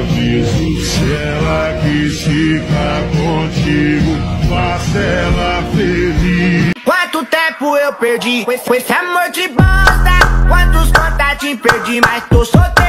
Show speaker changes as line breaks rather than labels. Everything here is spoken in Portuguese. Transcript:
Se ela quis ficar contigo, faça ela feliz.
Quanto tempo eu perdi com esse, com esse amor de bosta? Quantos contatos perdi, mas tô solto.